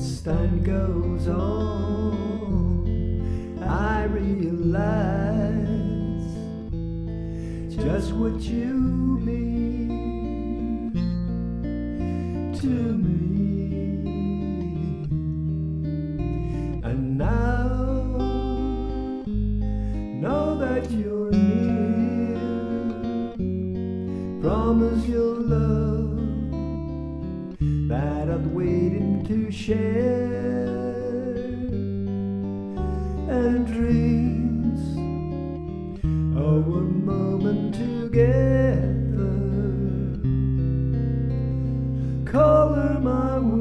As time goes on, I realize just what you mean to me. And now, know that you're near. Promise your love that I'd waited to share, and dreams of one moment together color my world.